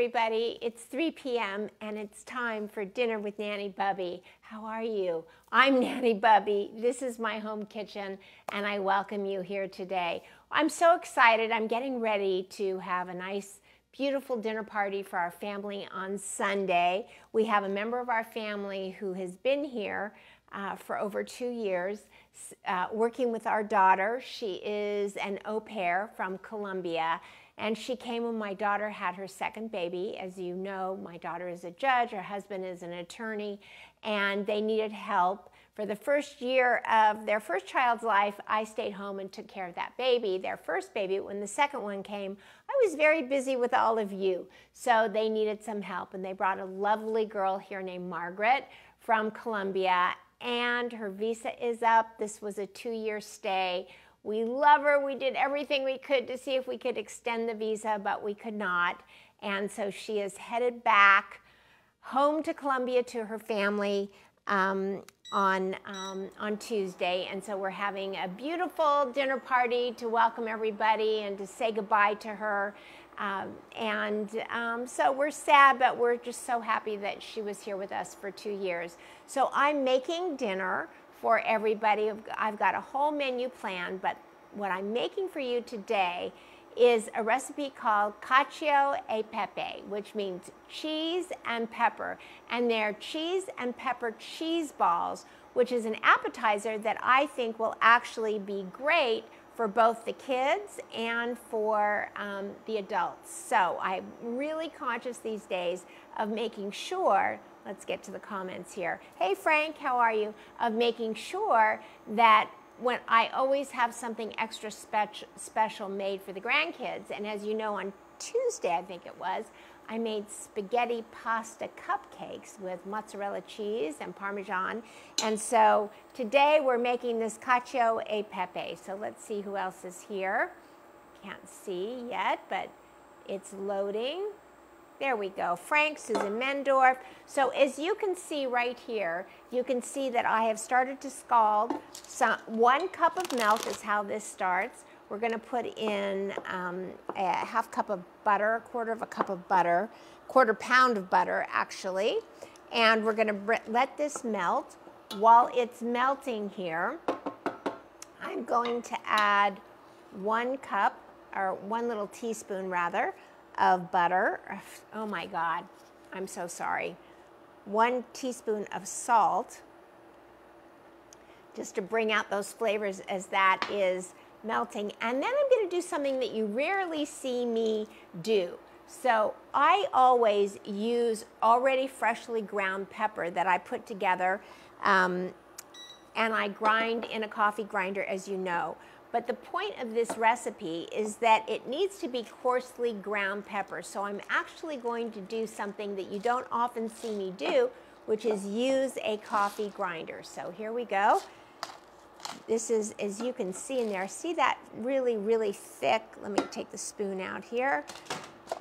everybody. It's 3 p.m. and it's time for dinner with Nanny Bubby. How are you? I'm Nanny Bubby. This is my home kitchen and I welcome you here today. I'm so excited. I'm getting ready to have a nice, beautiful dinner party for our family on Sunday. We have a member of our family who has been here uh, for over two years, uh, working with our daughter. She is an au pair from Colombia and she came when my daughter had her second baby. As you know, my daughter is a judge, her husband is an attorney, and they needed help. For the first year of their first child's life, I stayed home and took care of that baby, their first baby. When the second one came, I was very busy with all of you. So they needed some help, and they brought a lovely girl here named Margaret from Colombia, and her visa is up. This was a two year stay. We love her. We did everything we could to see if we could extend the visa, but we could not. And so she is headed back home to Colombia to her family um, on, um, on Tuesday. And so we're having a beautiful dinner party to welcome everybody and to say goodbye to her. Um, and um, so we're sad, but we're just so happy that she was here with us for two years. So I'm making dinner for everybody. I've got a whole menu planned, but what I'm making for you today is a recipe called cacio e pepe, which means cheese and pepper. And they're cheese and pepper cheese balls, which is an appetizer that I think will actually be great for both the kids and for um, the adults. So I'm really conscious these days of making sure let's get to the comments here. Hey Frank, how are you? Of making sure that when I always have something extra spe- special made for the grandkids. And as you know, on Tuesday, I think it was, I made spaghetti pasta cupcakes with mozzarella cheese and parmesan. And so today we're making this cacio e pepe. So let's see who else is here. Can't see yet, but it's loading. There we go. Frank, Susan Mendorf. So as you can see right here, you can see that I have started to scald. Some, one cup of milk is how this starts. We're going to put in um, a half cup of butter, a quarter of a cup of butter, quarter pound of butter actually. And we're going to let this melt. While it's melting here, I'm going to add one cup, or one little teaspoon rather, of butter. Oh my God, I'm so sorry. One teaspoon of salt, just to bring out those flavors as that is melting. And then I'm gonna do something that you rarely see me do. So I always use already freshly ground pepper that I put together um, and I grind in a coffee grinder as you know. But the point of this recipe is that it needs to be coarsely ground pepper. So I'm actually going to do something that you don't often see me do, which is use a coffee grinder. So here we go. This is, as you can see in there, see that really, really thick, let me take the spoon out here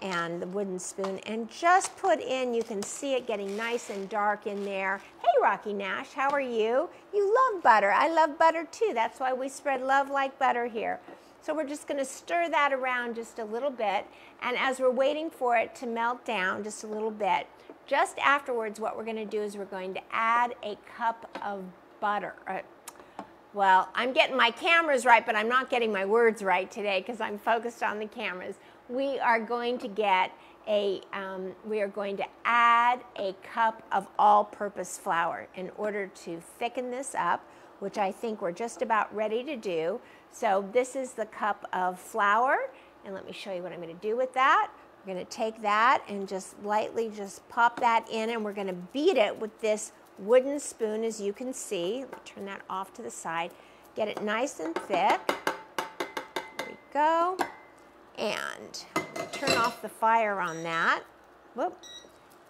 and the wooden spoon and just put in, you can see it getting nice and dark in there. Hey Rocky Nash, how are you? You love butter. I love butter too. That's why we spread love like butter here. So we're just gonna stir that around just a little bit. And as we're waiting for it to melt down just a little bit, just afterwards what we're gonna do is we're going to add a cup of butter. Uh, well, I'm getting my cameras right, but I'm not getting my words right today because I'm focused on the cameras we are going to get a, um, we are going to add a cup of all-purpose flour in order to thicken this up, which I think we're just about ready to do. So this is the cup of flour, and let me show you what I'm gonna do with that. We're gonna take that and just lightly just pop that in, and we're gonna beat it with this wooden spoon, as you can see. Let me turn that off to the side. Get it nice and thick. There we go and turn off the fire on that. Whoop.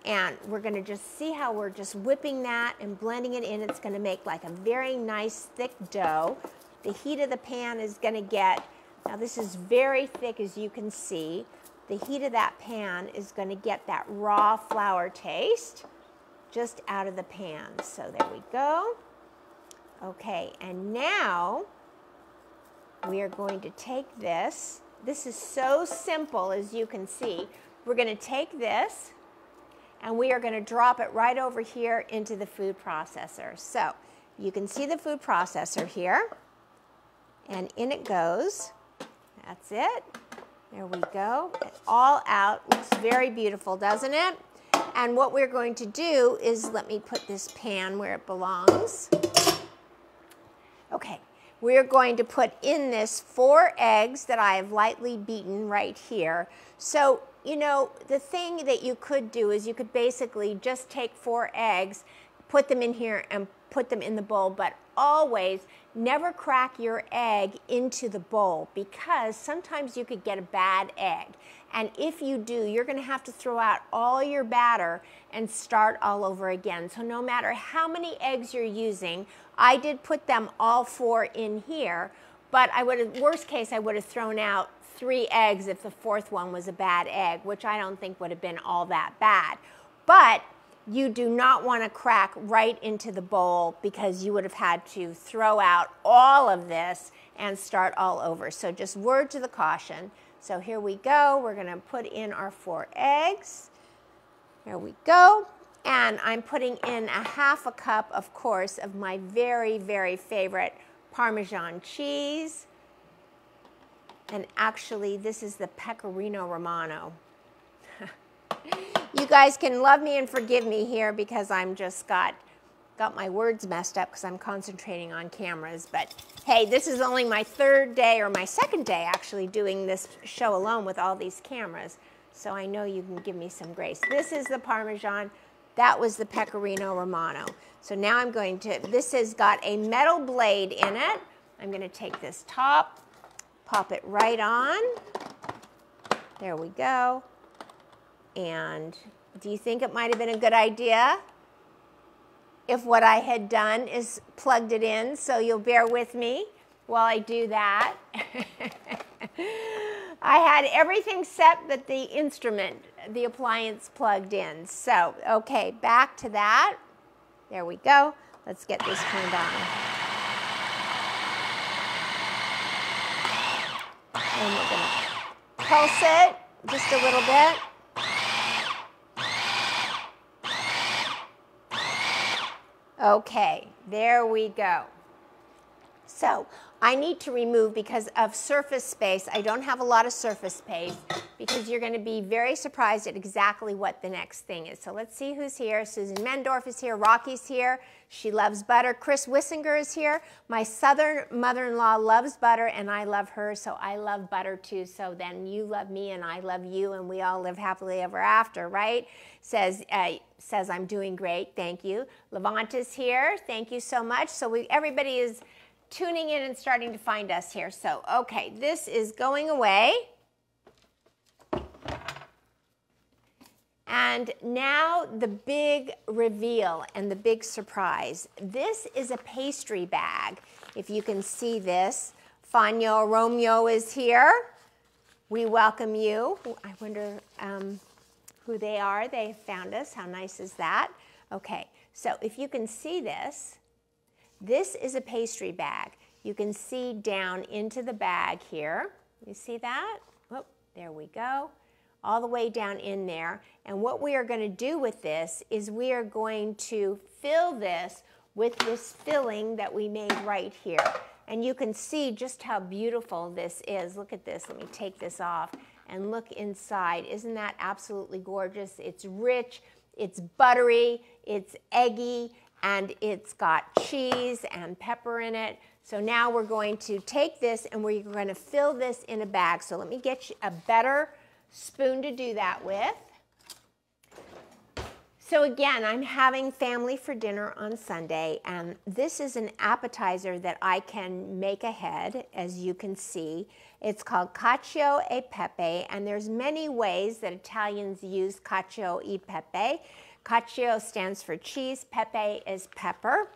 And we're gonna just see how we're just whipping that and blending it in. It's gonna make like a very nice thick dough. The heat of the pan is gonna get, now this is very thick as you can see. The heat of that pan is gonna get that raw flour taste just out of the pan. So there we go. Okay, and now we are going to take this this is so simple as you can see. we're going to take this and we are going to drop it right over here into the food processor. So you can see the food processor here, and in it goes. That's it. There we go. all out. Looks very beautiful, doesn't it? And what we're going to do is, let me put this pan where it belongs. Okay, we're going to put in this four eggs that I have lightly beaten right here. So, you know, the thing that you could do is you could basically just take four eggs, put them in here and put them in the bowl, but always never crack your egg into the bowl because sometimes you could get a bad egg. And if you do, you're going to have to throw out all your batter and start all over again. So no matter how many eggs you're using, I did put them all four in here, but I would have, worst case, I would have thrown out three eggs if the fourth one was a bad egg, which I don't think would have been all that bad. But you do not want to crack right into the bowl because you would have had to throw out all of this and start all over. So just word to the caution. So here we go. We're going to put in our four eggs. There we go. And I'm putting in a half a cup, of course, of my very, very favorite Parmesan cheese. And actually, this is the Pecorino Romano. You guys can love me and forgive me here because I'm just got got my words messed up because I'm concentrating on cameras. But hey, this is only my third day or my second day actually doing this show alone with all these cameras. So I know you can give me some grace. This is the Parmesan. That was the Pecorino Romano. So now I'm going to, this has got a metal blade in it. I'm going to take this top, pop it right on. There we go. And do you think it might have been a good idea if what I had done is plugged it in? So you'll bear with me while I do that. I had everything set but the instrument, the appliance plugged in. So, okay, back to that. There we go. Let's get this turned on. And we're to pulse it just a little bit. Okay, there we go. So I need to remove because of surface space. I don't have a lot of surface space because you're going to be very surprised at exactly what the next thing is. So let's see who's here. Susan Mendorf is here. Rocky's here. She loves butter. Chris Wissinger is here. My southern mother-in-law loves butter and I love her, so I love butter too. So then you love me and I love you and we all live happily ever after, right? Says, uh, says I'm doing great. Thank you. Levant is here. Thank you so much. So we, everybody is tuning in and starting to find us here. So, okay, this is going away. And now the big reveal and the big surprise. This is a pastry bag. If you can see this, Fanyo Romeo is here. We welcome you. I wonder um, who they are. They found us. How nice is that? Okay, so if you can see this, this is a pastry bag. You can see down into the bag here. You see that? Oh, there we go. All the way down in there. And what we are going to do with this is we are going to fill this with this filling that we made right here. And you can see just how beautiful this is. Look at this. Let me take this off and look inside. Isn't that absolutely gorgeous? It's rich, it's buttery, it's eggy, and it's got cheese and pepper in it. So now we're going to take this and we're going to fill this in a bag. So let me get you a better spoon to do that with. So again, I'm having family for dinner on Sunday, and this is an appetizer that I can make ahead, as you can see. It's called cacio e pepe, and there's many ways that Italians use cacio e pepe. Cacio stands for cheese, pepe is pepper.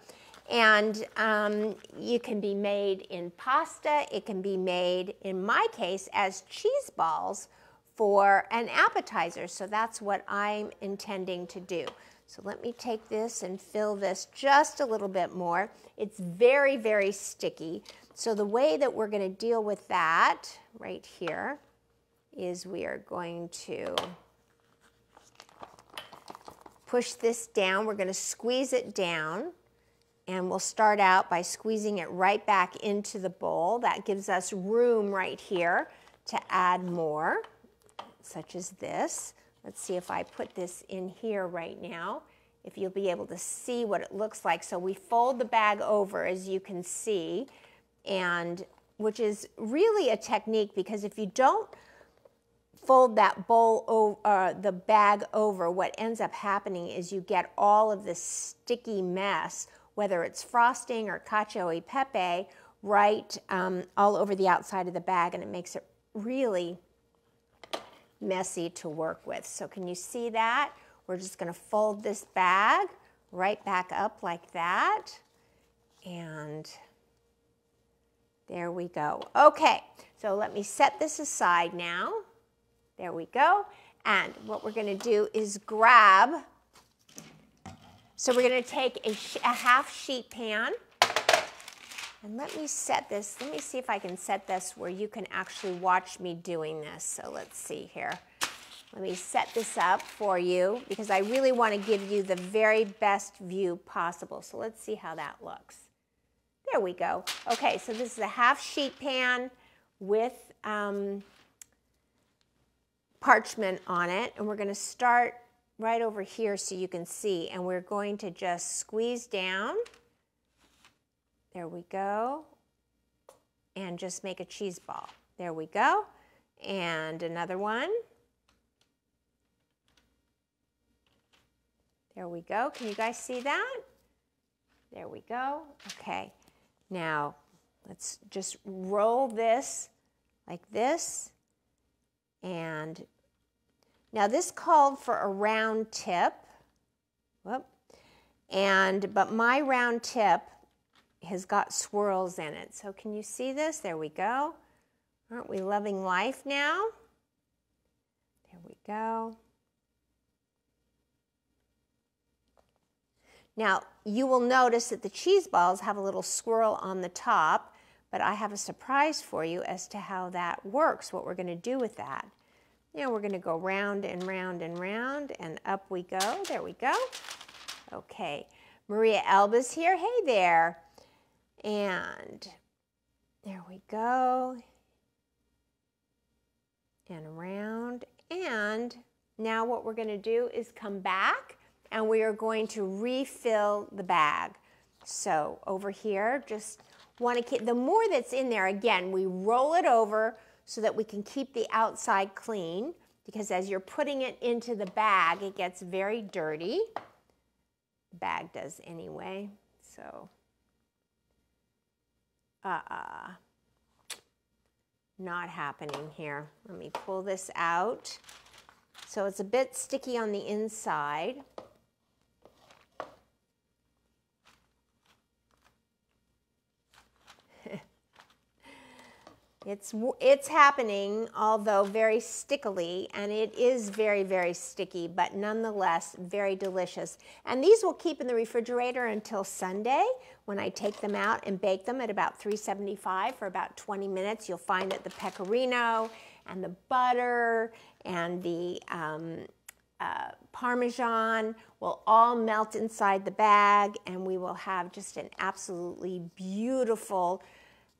And um, it can be made in pasta. It can be made, in my case, as cheese balls for an appetizer. So that's what I'm intending to do. So let me take this and fill this just a little bit more. It's very, very sticky. So the way that we're going to deal with that right here is we are going to push this down. We're going to squeeze it down. And we'll start out by squeezing it right back into the bowl. That gives us room right here to add more, such as this. Let's see if I put this in here right now, if you'll be able to see what it looks like. So we fold the bag over, as you can see, and which is really a technique because if you don't fold that bowl over, uh, the bag over, what ends up happening is you get all of this sticky mess, whether it's frosting or cacio e pepe, right um, all over the outside of the bag, and it makes it really messy to work with. So can you see that? We're just going to fold this bag right back up like that. And there we go. Okay, so let me set this aside now. There we go. And what we're going to do is grab, so we're going to take a, a half sheet pan. And let me set this, let me see if I can set this where you can actually watch me doing this. So let's see here. Let me set this up for you because I really want to give you the very best view possible. So let's see how that looks. There we go. Okay, so this is a half sheet pan with um, parchment on it. And we're going to start right over here so you can see. And we're going to just squeeze down. There we go. And just make a cheese ball. There we go. And another one. There we go. Can you guys see that? There we go. Okay. Now, let's just roll this like this. And now this called for a round tip. Whoop. And, but my round tip has got swirls in it. So can you see this? There we go. Aren't we loving life now? There we go. Now, you will notice that the cheese balls have a little swirl on the top, but I have a surprise for you as to how that works, what we're going to do with that. Know, we're going to go round and round and round, and up we go. There we go. Okay, Maria Elba's here. Hey there. And there we go. And around. And now what we're going to do is come back and we are going to refill the bag. So over here, just want to keep, the more that's in there, again, we roll it over so that we can keep the outside clean because as you're putting it into the bag, it gets very dirty. The bag does anyway, so. Uh-uh. Not happening here. Let me pull this out. So it's a bit sticky on the inside. It's, it's happening, although very stickily, and it is very, very sticky, but nonetheless very delicious. And these will keep in the refrigerator until Sunday when I take them out and bake them at about 375 for about 20 minutes. You'll find that the pecorino and the butter and the um, uh, Parmesan will all melt inside the bag, and we will have just an absolutely beautiful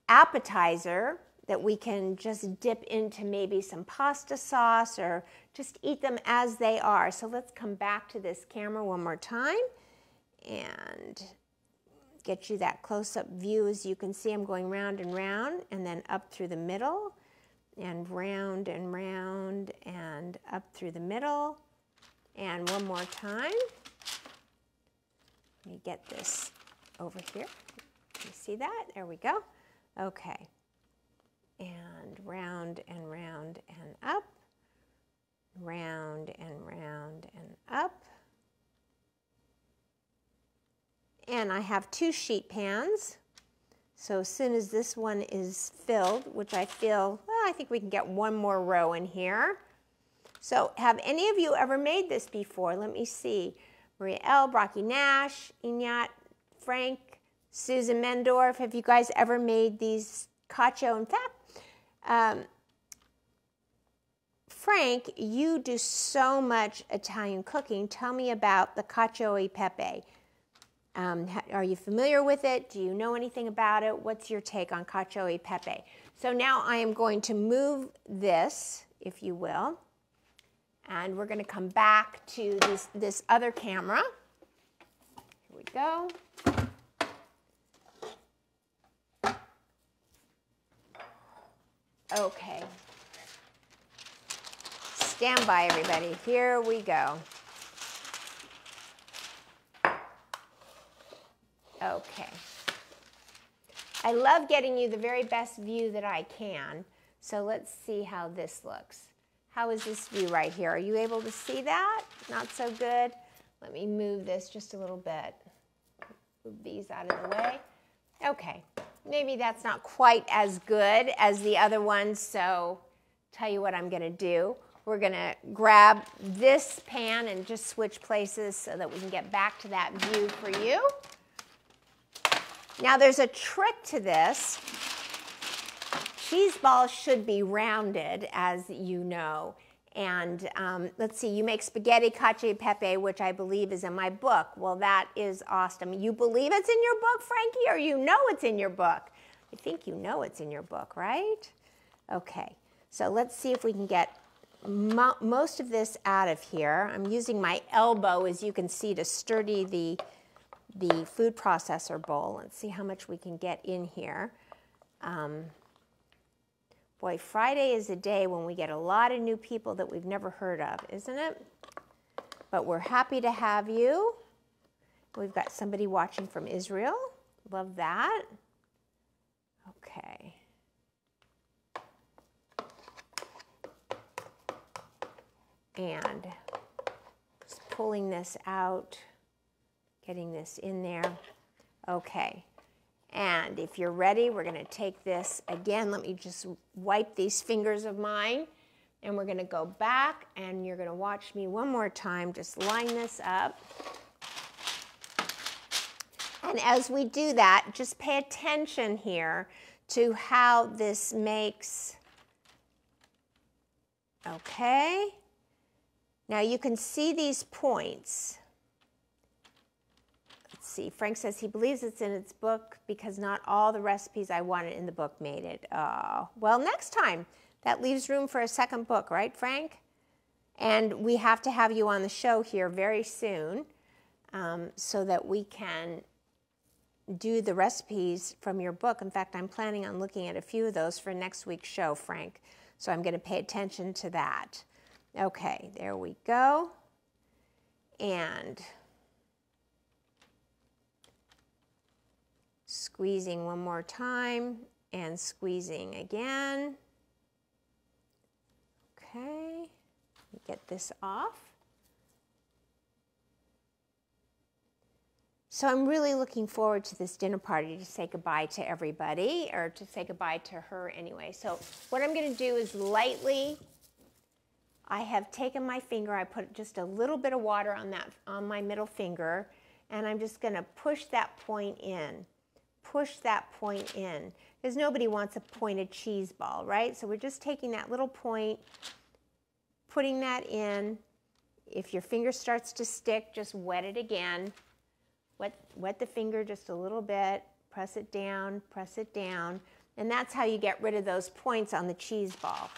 appetizer that we can just dip into maybe some pasta sauce or just eat them as they are. So let's come back to this camera one more time and get you that close-up view. As you can see, I'm going round and round and then up through the middle and round and round and up through the middle. And one more time. Let me get this over here. You see that? There we go. Okay and round and round and up, round and round and up. And I have two sheet pans. So as soon as this one is filled, which I feel, well, I think we can get one more row in here. So have any of you ever made this before? Let me see. Maria L., Rocky Nash, Inyat, Frank, Susan Mendorf. Have you guys ever made these cacio? In fact, um, Frank, you do so much Italian cooking. Tell me about the cacio e pepe. Um, are you familiar with it? Do you know anything about it? What's your take on cacio e pepe? So now I am going to move this, if you will, and we're going to come back to this, this other camera. Here we go. Okay. Stand by, everybody. Here we go. Okay. I love getting you the very best view that I can. So let's see how this looks. How is this view right here? Are you able to see that? Not so good. Let me move this just a little bit. Move these out of the way. Okay, maybe that's not quite as good as the other ones, so tell you what I'm gonna do. We're gonna grab this pan and just switch places so that we can get back to that view for you. Now there's a trick to this. Cheese balls should be rounded, as you know. And um, let's see, you make spaghetti cacio e pepe, which I believe is in my book. Well, that is awesome. You believe it's in your book, Frankie, or you know it's in your book? I think you know it's in your book, right? Okay, so let's see if we can get mo most of this out of here. I'm using my elbow, as you can see, to sturdy the the food processor bowl and see how much we can get in here. Um, boy, Friday is a day when we get a lot of new people that we've never heard of, isn't it? But we're happy to have you. We've got somebody watching from Israel. Love that. Okay. And just pulling this out getting this in there. Okay. And if you're ready, we're going to take this again. Let me just wipe these fingers of mine. And we're going to go back and you're going to watch me one more time. Just line this up. And as we do that, just pay attention here to how this makes, okay? Now you can see these points see. Frank says he believes it's in its book because not all the recipes I wanted in the book made it. Oh, well, next time. That leaves room for a second book, right, Frank? And we have to have you on the show here very soon um, so that we can do the recipes from your book. In fact, I'm planning on looking at a few of those for next week's show, Frank. So I'm going to pay attention to that. Okay, there we go. And squeezing one more time and squeezing again. Okay, get this off. So I'm really looking forward to this dinner party to say goodbye to everybody, or to say goodbye to her anyway. So what I'm going to do is lightly, I have taken my finger, I put just a little bit of water on that on my middle finger, and I'm just going to push that point in push that point in because nobody wants a pointed cheese ball, right? So we're just taking that little point, putting that in. If your finger starts to stick, just wet it again. Wet, wet the finger just a little bit, press it down, press it down, and that's how you get rid of those points on the cheese ball.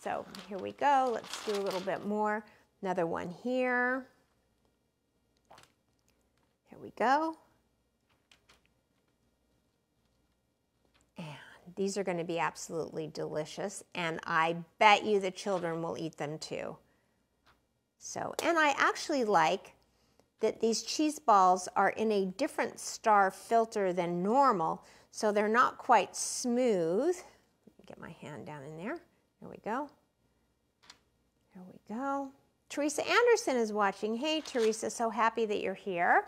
So here we go. Let's do a little bit more. Another one here. Here we go. These are going to be absolutely delicious, and I bet you the children will eat them too. So, and I actually like that these cheese balls are in a different star filter than normal, so they're not quite smooth. Get my hand down in there. There we go. There we go. Teresa Anderson is watching. Hey, Teresa, so happy that you're here.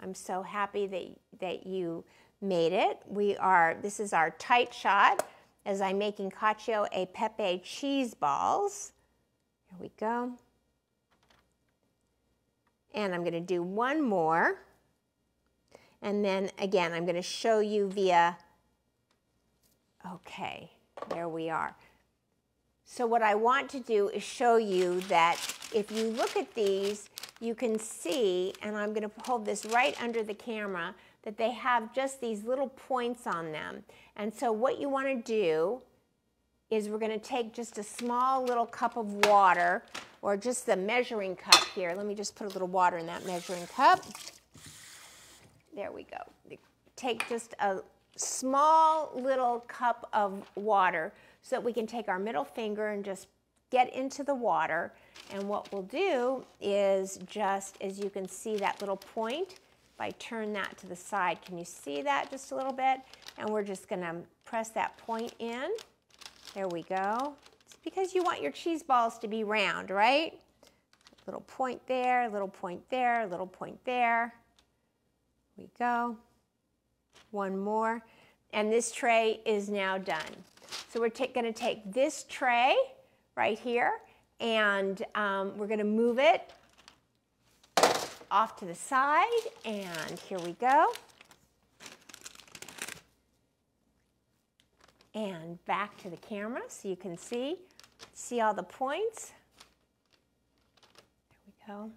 I'm so happy that, that you made it. We are, this is our tight shot as I'm making cacio e pepe cheese balls. Here we go. And I'm going to do one more. And then again, I'm going to show you via, okay, there we are. So what I want to do is show you that if you look at these, you can see, and I'm going to hold this right under the camera, that they have just these little points on them. And so what you want to do is we're going to take just a small little cup of water or just the measuring cup here. Let me just put a little water in that measuring cup. There we go. Take just a small little cup of water so that we can take our middle finger and just get into the water. And what we'll do is just, as you can see that little point, if I turn that to the side, can you see that just a little bit? And we're just gonna press that point in. There we go. It's because you want your cheese balls to be round, right? Little point there, little point there, little point there. we go. One more. And this tray is now done. So we're going to take this tray right here and um, we're going to move it off to the side. And here we go. and back to the camera so you can see, see all the points. There we go.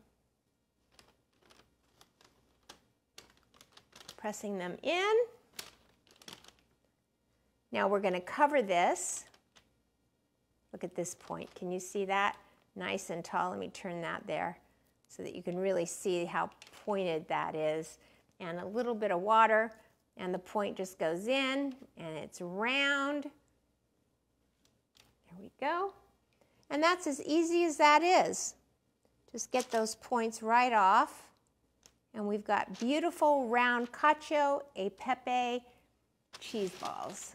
Pressing them in. Now we're going to cover this. Look at this point. Can you see that? Nice and tall. Let me turn that there so that you can really see how pointed that is. And a little bit of water and the point just goes in and it's round. There we go. And that's as easy as that is. Just get those points right off. And we've got beautiful round cacio e pepe cheese balls.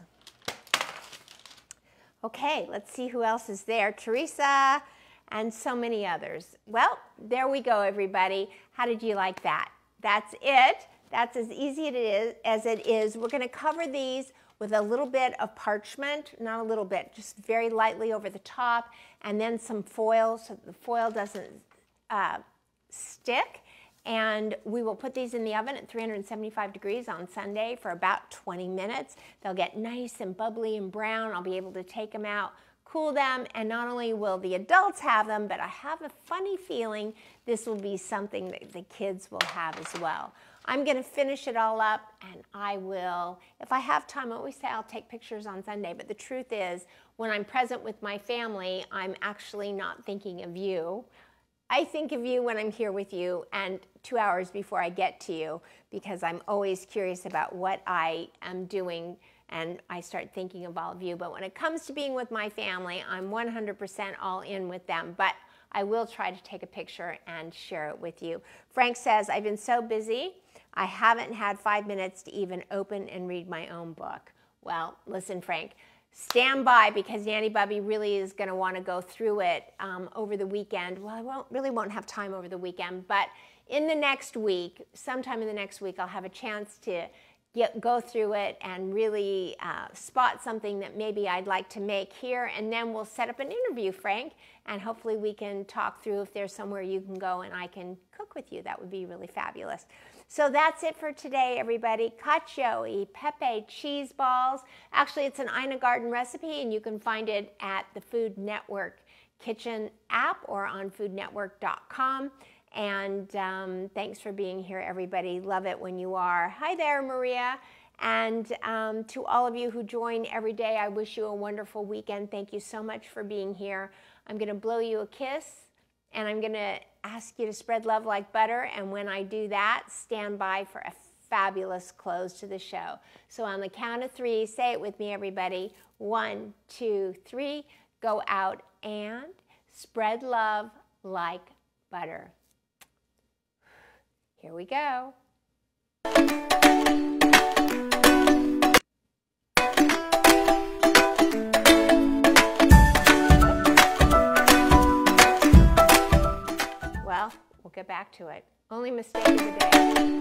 Okay, let's see who else is there. Teresa and so many others. Well, there we go, everybody. How did you like that? That's it. That's as easy it is, as it is. We're going to cover these with a little bit of parchment, not a little bit, just very lightly over the top, and then some foil so the foil doesn't uh, stick. And we will put these in the oven at 375 degrees on Sunday for about 20 minutes. They'll get nice and bubbly and brown. I'll be able to take them out, cool them, and not only will the adults have them, but I have a funny feeling this will be something that the kids will have as well. I'm going to finish it all up and I will, if I have time, I always say I'll take pictures on Sunday, but the truth is, when I'm present with my family, I'm actually not thinking of you. I think of you when I'm here with you and two hours before I get to you because I'm always curious about what I am doing and I start thinking of all of you. But when it comes to being with my family, I'm 100% all in with them. But I will try to take a picture and share it with you. Frank says, I've been so busy I haven't had five minutes to even open and read my own book. Well, listen, Frank, stand by because Nanny Bubby really is going to want to go through it um, over the weekend. Well, I won't, really won't have time over the weekend, but in the next week, sometime in the next week, I'll have a chance to get, go through it and really uh, spot something that maybe I'd like to make here. And then we'll set up an interview, Frank, and hopefully we can talk through if there's somewhere you can go and I can cook with you. That would be really fabulous. So that's it for today, everybody. Cacio pepe cheese balls. Actually, it's an Ina Garten recipe, and you can find it at the Food Network Kitchen app or on foodnetwork.com. And um, thanks for being here, everybody. Love it when you are. Hi there, Maria. And um, to all of you who join every day, I wish you a wonderful weekend. Thank you so much for being here. I'm going to blow you a kiss, and I'm going to ask you to spread love like butter. And when I do that, stand by for a fabulous close to the show. So on the count of three, say it with me, everybody. One, two, three. Go out and spread love like butter. Here we go. Get back to it. Only mistake of the day.